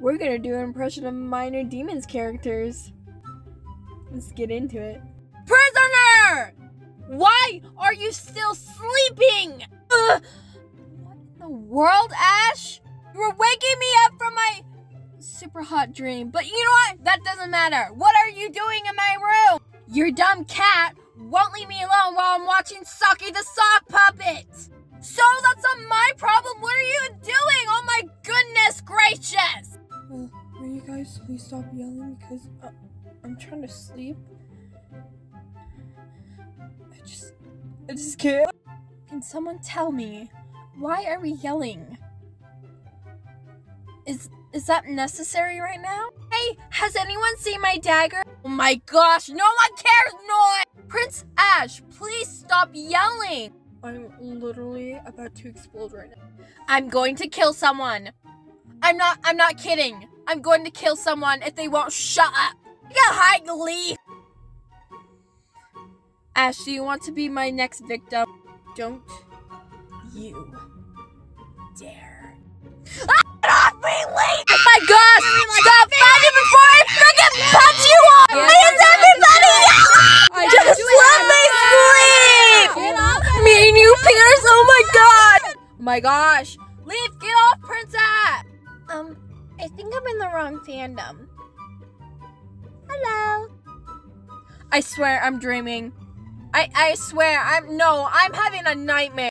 We're gonna do an impression of My Inner Demons characters. Let's get into it. Prisoner! Why are you still sleeping? Ugh. What in the world, Ash? You were waking me up from my super hot dream. But you know what? That doesn't matter. What are you doing in my room? Your dumb cat won't leave me alone while I'm watching Saki the Sock Puppet. So that's not my problem. You guys please stop yelling because uh, I'm trying to sleep? I just, I just can't. Can someone tell me why are we yelling? Is is that necessary right now? Hey, has anyone seen my dagger? Oh my gosh, no one cares, no! Prince Ash, please stop yelling. I'm literally about to explode right now. I'm going to kill someone. I'm not I'm not kidding. I'm going to kill someone if they won't shut up. You gotta hide the leaf. Ash, do you want to be my next victim? Don't you dare. Get off me, leaf! Oh my gosh! Stop fighting before I freaking punch you off! Please, everybody! Just let me sleep! Me and you, Pierce! Oh my god! Oh my gosh! Leaf, get off, Princess! Um, I think I'm in the wrong fandom. Hello. I swear I'm dreaming. I I swear I'm no, I'm having a nightmare.